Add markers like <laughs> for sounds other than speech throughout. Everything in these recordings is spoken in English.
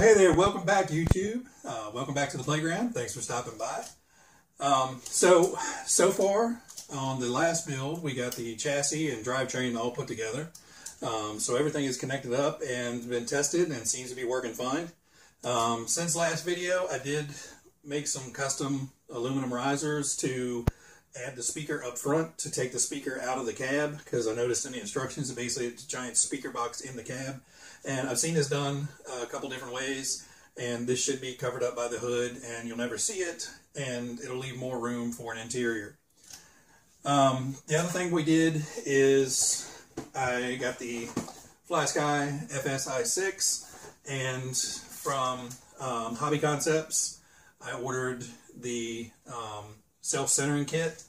Hey there, welcome back to YouTube. Uh, welcome back to the playground. Thanks for stopping by. Um, so, so far on the last build, we got the chassis and drivetrain all put together. Um, so everything is connected up and been tested and seems to be working fine. Um, since last video, I did make some custom aluminum risers to add the speaker up front to take the speaker out of the cab because I noticed in the instructions it basically it's a giant speaker box in the cab and I've seen this done a couple different ways and this should be covered up by the hood and you'll never see it and it'll leave more room for an interior. Um, the other thing we did is I got the FlySky FSI6 and from um, Hobby Concepts I ordered the um, self-centering kit.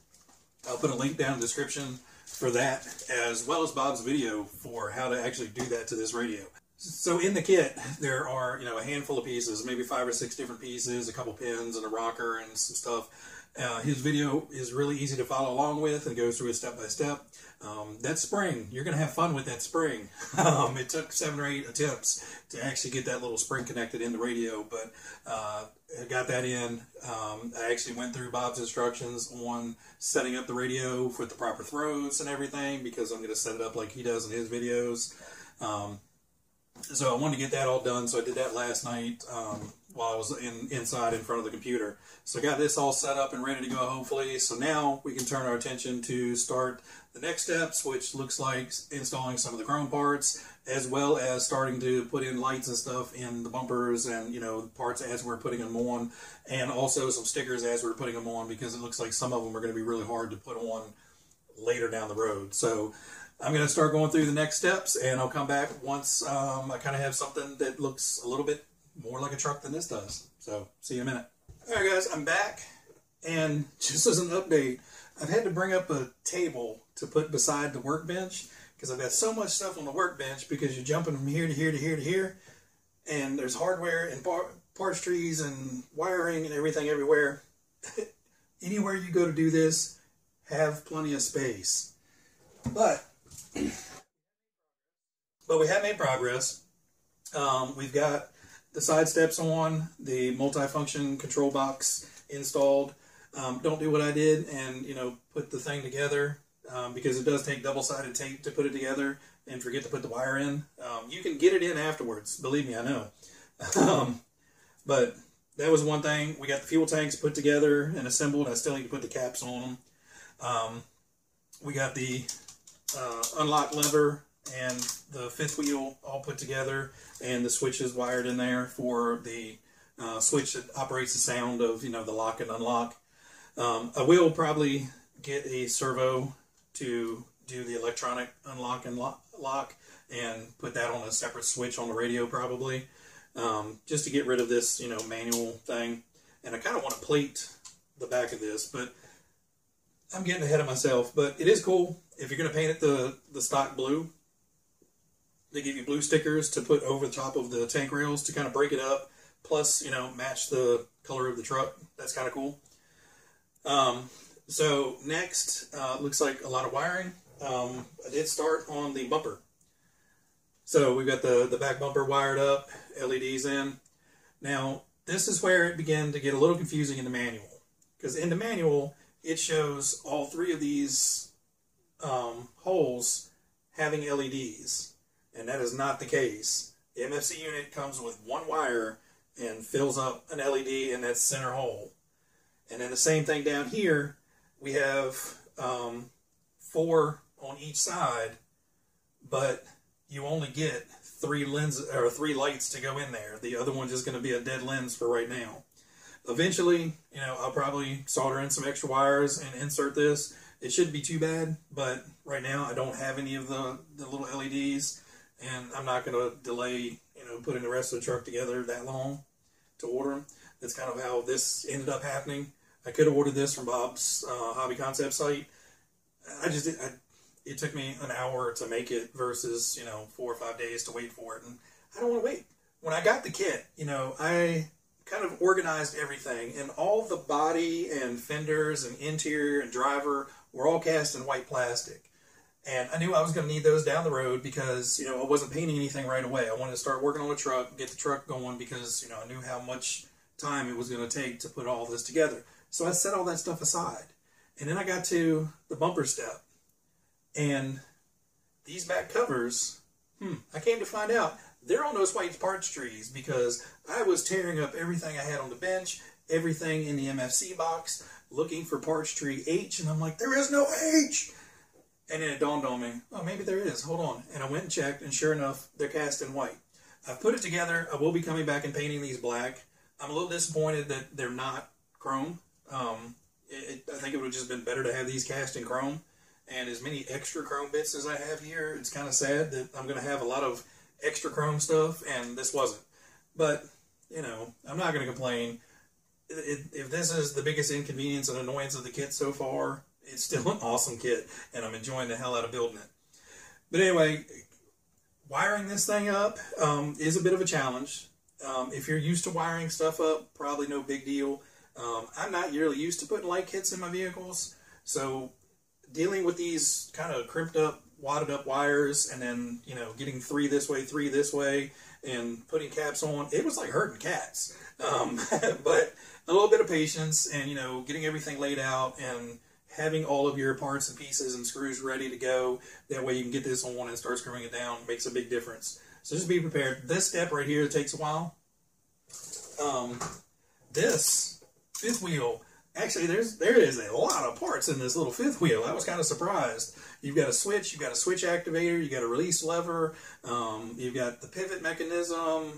I'll put a link down in the description for that, as well as Bob's video for how to actually do that to this radio. So in the kit, there are you know a handful of pieces, maybe five or six different pieces, a couple pins and a rocker and some stuff. Uh, his video is really easy to follow along with and goes through it step by step. Um, that spring, you're going to have fun with that spring. <laughs> um, it took seven or eight attempts to actually get that little spring connected in the radio, but uh, I got that in. Um, I actually went through Bob's instructions on setting up the radio with the proper throws and everything because I'm going to set it up like he does in his videos. Um, so I wanted to get that all done, so I did that last night um, while I was in, inside in front of the computer. So I got this all set up and ready to go, hopefully. So now we can turn our attention to start the next steps, which looks like installing some of the chrome parts, as well as starting to put in lights and stuff in the bumpers and, you know, parts as we're putting them on, and also some stickers as we're putting them on, because it looks like some of them are going to be really hard to put on later down the road. So I'm going to start going through the next steps, and I'll come back once um, I kind of have something that looks a little bit more like a truck than this does. So, see you in a minute. All right, guys, I'm back, and <laughs> just as an update, I've had to bring up a table to put beside the workbench because I've got so much stuff on the workbench because you're jumping from here to here to here to here, and there's hardware and par parts trees and wiring and everything everywhere. <laughs> Anywhere you go to do this, have plenty of space. But <clears throat> but we have made progress. Um, we've got the side steps on, the multifunction control box installed. Um, don't do what I did and you know put the thing together um, because it does take double-sided tape to put it together and forget to put the wire in. Um, you can get it in afterwards. Believe me, I know. <laughs> Um, but that was one thing. We got the fuel tanks put together and assembled. I still need to put the caps on them. Um, we got the uh, unlock lever and the fifth wheel all put together and the switches wired in there for the uh, switch that operates the sound of you know the lock and unlock. Um, I will probably get a servo to do the electronic unlock and lock, lock and put that on a separate switch on the radio probably um, just to get rid of this you know manual thing and I kind of want to plate the back of this but I'm getting ahead of myself but it is cool if you're going to paint it the the stock blue they give you blue stickers to put over the top of the tank rails to kind of break it up. Plus, you know, match the color of the truck. That's kind of cool. Um, so next, uh, looks like a lot of wiring. Um, I did start on the bumper. So we've got the, the back bumper wired up, LEDs in. Now, this is where it began to get a little confusing in the manual. Because in the manual, it shows all three of these um, holes having LEDs and that is not the case. The MFC unit comes with one wire and fills up an LED in that center hole. And then the same thing down here, we have um, four on each side, but you only get three lenses or three lights to go in there. The other one's just going to be a dead lens for right now. Eventually, you know, I'll probably solder in some extra wires and insert this. It shouldn't be too bad, but right now I don't have any of the, the little LEDs and I'm not going to delay, you know, putting the rest of the truck together that long to order them. That's kind of how this ended up happening. I could have ordered this from Bob's uh, Hobby Concept site. I just I, it took me an hour to make it versus you know four or five days to wait for it, and I don't want to wait. When I got the kit, you know, I kind of organized everything, and all the body and fenders and interior and driver were all cast in white plastic. And I knew I was going to need those down the road because, you know, I wasn't painting anything right away. I wanted to start working on the truck, get the truck going because, you know, I knew how much time it was going to take to put all this together. So I set all that stuff aside. And then I got to the bumper step. And these back covers, hmm, I came to find out they're on those white parts trees because I was tearing up everything I had on the bench, everything in the MFC box, looking for parts tree H, and I'm like, there is no H. And then it dawned on me, oh, maybe there is. Hold on. And I went and checked, and sure enough, they're cast in white. I've put it together. I will be coming back and painting these black. I'm a little disappointed that they're not chrome. Um, it, I think it would have just been better to have these cast in chrome. And as many extra chrome bits as I have here, it's kind of sad that I'm going to have a lot of extra chrome stuff, and this wasn't. But, you know, I'm not going to complain. If this is the biggest inconvenience and annoyance of the kit so far, it's still an awesome kit, and I'm enjoying the hell out of building it. But anyway, wiring this thing up um, is a bit of a challenge. Um, if you're used to wiring stuff up, probably no big deal. Um, I'm not really used to putting light kits in my vehicles, so dealing with these kind of crimped up, wadded up wires, and then you know getting three this way, three this way, and putting caps on, it was like herding cats. Um, <laughs> but a little bit of patience, and you know getting everything laid out and having all of your parts and pieces and screws ready to go. That way you can get this on and start screwing it down. Makes a big difference. So just be prepared. This step right here takes a while. Um, this fifth wheel, actually there's there is a lot of parts in this little fifth wheel. I was kind of surprised. You've got a switch, you've got a switch activator, you got a release lever, um, you've got the pivot mechanism,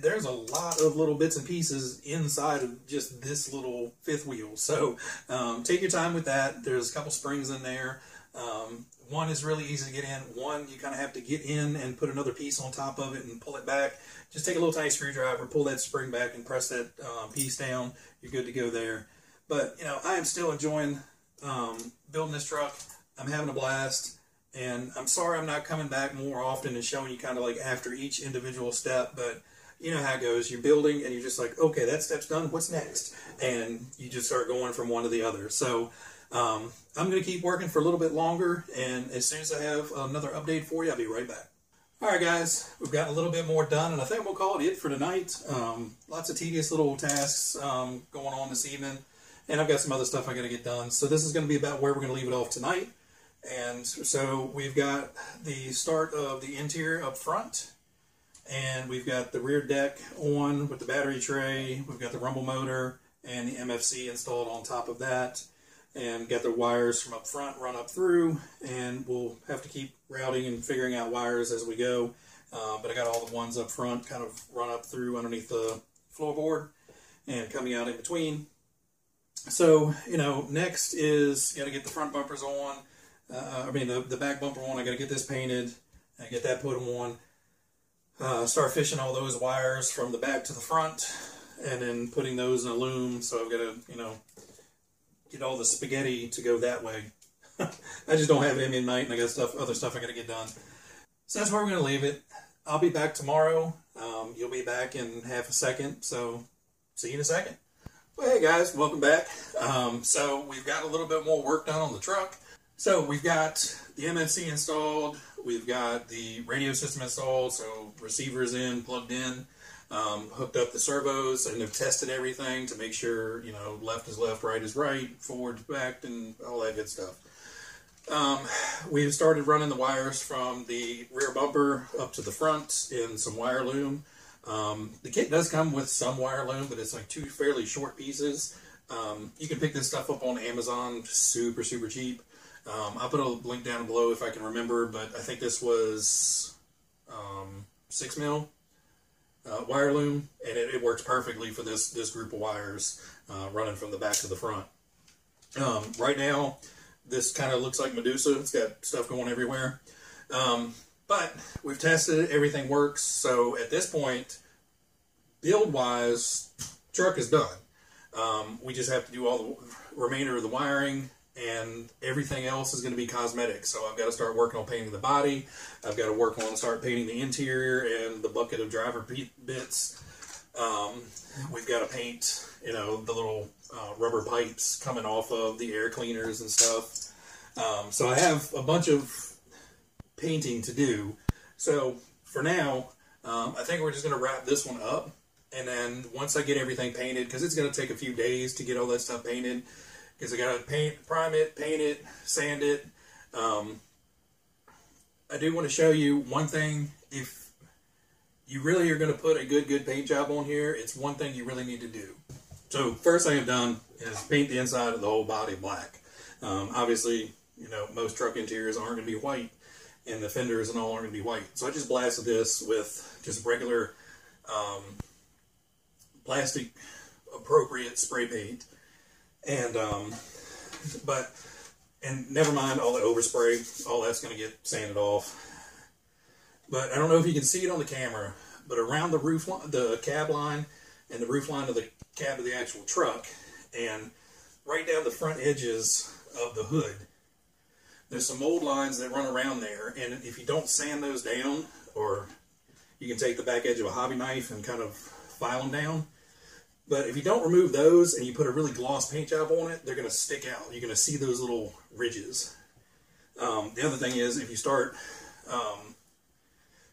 there's a lot of little bits and pieces inside of just this little fifth wheel. So um, take your time with that. There's a couple springs in there. Um, one is really easy to get in. One you kind of have to get in and put another piece on top of it and pull it back. Just take a little tiny screwdriver, pull that spring back, and press that uh, piece down. You're good to go there. But you know, I am still enjoying um, building this truck. I'm having a blast. And I'm sorry I'm not coming back more often and showing you kind of like after each individual step, but you know how it goes. You're building and you're just like, okay, that step's done. What's next? And you just start going from one to the other. So um, I'm going to keep working for a little bit longer. And as soon as I have another update for you, I'll be right back. All right, guys, we've got a little bit more done, and I think we'll call it it for tonight. Um, lots of tedious little tasks um, going on this evening, and I've got some other stuff I got to get done. So this is going to be about where we're going to leave it off tonight. And so we've got the start of the interior up front, and we've got the rear deck on with the battery tray. We've got the rumble motor and the MFC installed on top of that. And got the wires from up front run up through. And we'll have to keep routing and figuring out wires as we go. Uh, but I got all the ones up front kind of run up through underneath the floorboard and coming out in between. So, you know, next is got to get the front bumpers on. Uh, I mean, the, the back bumper on. I got to get this painted and get that put on uh, start fishing all those wires from the back to the front and then putting those in a loom. So I've got to, you know, get all the spaghetti to go that way. <laughs> I just don't have it any night and I got stuff, other stuff I got to get done. So that's where we're going to leave it. I'll be back tomorrow. Um, you'll be back in half a second. So see you in a second. Well, hey guys, welcome back. Um, so we've got a little bit more work done on the truck. So we've got the MFC installed. We've got the radio system installed, so receivers in, plugged in, um, hooked up the servos, and have tested everything to make sure, you know, left is left, right is right, forward, back, and all that good stuff. Um, we've started running the wires from the rear bumper up to the front in some wire loom. Um, the kit does come with some wire loom, but it's like two fairly short pieces. Um, you can pick this stuff up on Amazon, super, super cheap. Um, I'll put a link down below if I can remember, but I think this was um, six mil uh, wire loom, and it, it, works perfectly for this this group of wires uh, running from the back to the front. Um, right now, this kind of looks like Medusa. It's got stuff going everywhere, um, but we've tested it. Everything works. So at this point, build wise, truck is done. Um, we just have to do all the remainder of the wiring and everything else is going to be cosmetic. So I've got to start working on painting the body. I've got to work on start painting the interior and the bucket of driver bits. Um, we've got to paint, you know, the little uh, rubber pipes coming off of the air cleaners and stuff. Um, so I have a bunch of painting to do. So for now, um, I think we're just going to wrap this one up. And then once I get everything painted, because it's going to take a few days to get all that stuff painted, because I got to paint, prime it, paint it, sand it. Um, I do want to show you one thing. If you really are going to put a good, good paint job on here, it's one thing you really need to do. So first thing I've done is paint the inside of the whole body black. Um, obviously, you know, most truck interiors aren't going to be white, and the fenders and all aren't going to be white. So I just blasted this with just regular um, plastic appropriate spray paint, and um, but and never mind all the overspray, all that's going to get sanded off. But I don't know if you can see it on the camera, but around the roof, the cab line, and the roof line of the cab of the actual truck, and right down the front edges of the hood, there's some mold lines that run around there, and if you don't sand those down, or you can take the back edge of a hobby knife and kind of file them down. But if you don't remove those and you put a really gloss paint job on it, they're going to stick out. You're going to see those little ridges. Um, the other thing is if you start, um,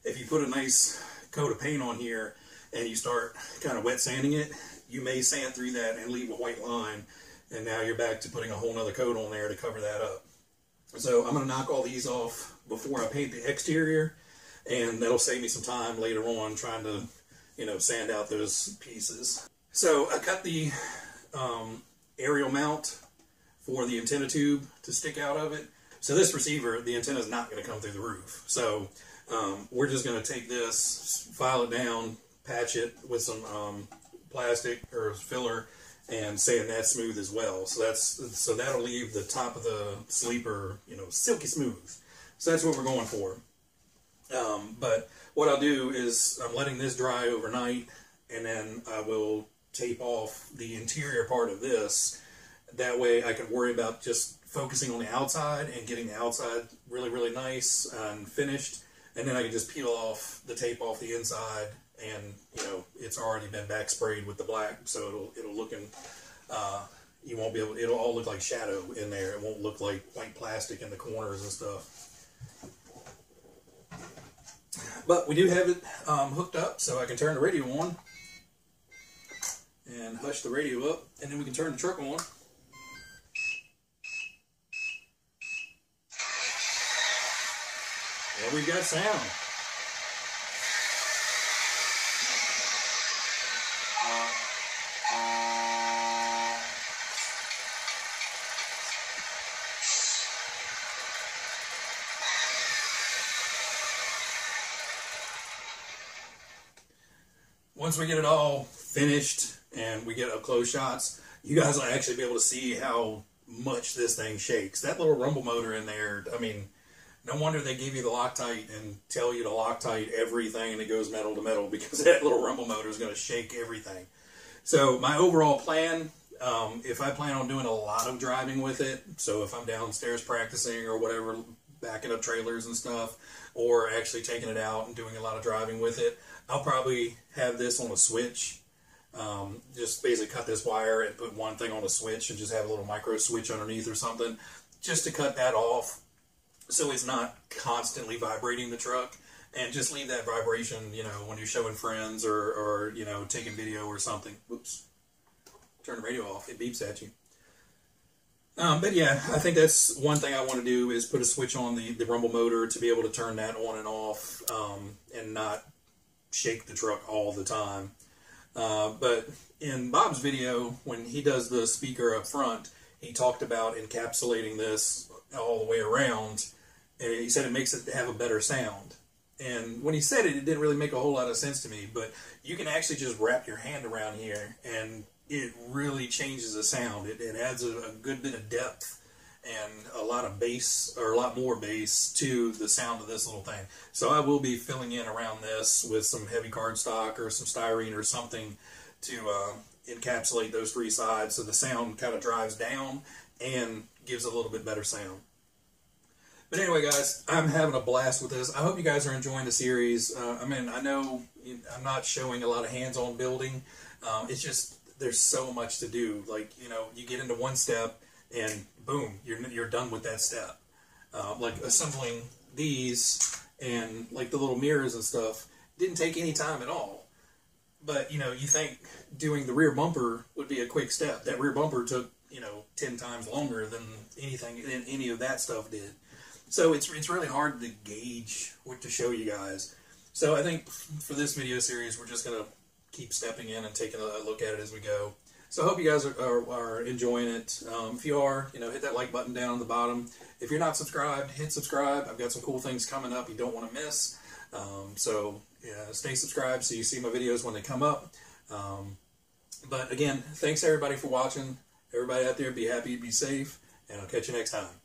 if you put a nice coat of paint on here and you start kind of wet sanding it, you may sand through that and leave a white line. And now you're back to putting a whole other coat on there to cover that up. So I'm going to knock all these off before I paint the exterior. And that'll save me some time later on trying to, you know, sand out those pieces. So I cut the um, aerial mount for the antenna tube to stick out of it. So this receiver, the antenna is not going to come through the roof. So um, we're just going to take this, file it down, patch it with some um, plastic or filler, and sand that smooth as well. So that's so that'll leave the top of the sleeper, you know, silky smooth. So that's what we're going for. Um, but what I'll do is I'm letting this dry overnight, and then I will tape off the interior part of this. That way I can worry about just focusing on the outside and getting the outside really, really nice and finished. And then I can just peel off the tape off the inside and, you know, it's already been back sprayed with the black. So it'll, it'll look and uh, you won't be able, it'll all look like shadow in there. It won't look like white plastic in the corners and stuff. But we do have it um, hooked up so I can turn the radio on and hush the radio up, and then we can turn the truck on. We got sound. Once we get it all finished and we get up close shots, you guys will actually be able to see how much this thing shakes. That little rumble motor in there, I mean, no wonder they give you the Loctite and tell you to Loctite everything that goes metal to metal <laughs> because that little rumble motor is going to shake everything. So my overall plan, um, if I plan on doing a lot of driving with it, so if I'm downstairs practicing or whatever, backing up trailers and stuff, or actually taking it out and doing a lot of driving with it, I'll probably have this on a switch um, just basically cut this wire and put one thing on a switch and just have a little micro switch underneath or something just to cut that off so it's not constantly vibrating the truck. And just leave that vibration you know when you're showing friends or, or you know taking video or something. Whoops. Turn the radio off. It beeps at you. Um, but yeah I think that's one thing I want to do is put a switch on the, the rumble motor to be able to turn that on and off um, and not shake the truck all the time. Uh, but in Bob's video, when he does the speaker up front, he talked about encapsulating this all the way around. And he said it makes it have a better sound. And when he said it, it didn't really make a whole lot of sense to me. But you can actually just wrap your hand around here, and it really changes the sound. It, it adds a, a good bit of depth and a lot of bass or a lot more bass to the sound of this little thing. So I will be filling in around this with some heavy cardstock or some styrene or something to uh, encapsulate those three sides so the sound kind of drives down and gives a little bit better sound. But anyway, guys, I'm having a blast with this. I hope you guys are enjoying the series. Uh, I mean, I know I'm not showing a lot of hands-on building. Um, it's just there's so much to do. Like, you know, you get into one step and boom, you're, you're done with that step. Uh, like assembling these and like the little mirrors and stuff didn't take any time at all. But you know, you think doing the rear bumper would be a quick step. That rear bumper took you know ten times longer than anything than any of that stuff did. So it's it's really hard to gauge what to show you guys. So I think for this video series, we're just gonna keep stepping in and taking a look at it as we go. So I hope you guys are, are, are enjoying it. Um, if you are, you know, hit that like button down on the bottom. If you're not subscribed, hit subscribe. I've got some cool things coming up you don't want to miss. Um, so yeah, stay subscribed so you see my videos when they come up. Um, but again, thanks everybody for watching. Everybody out there, be happy, be safe, and I'll catch you next time.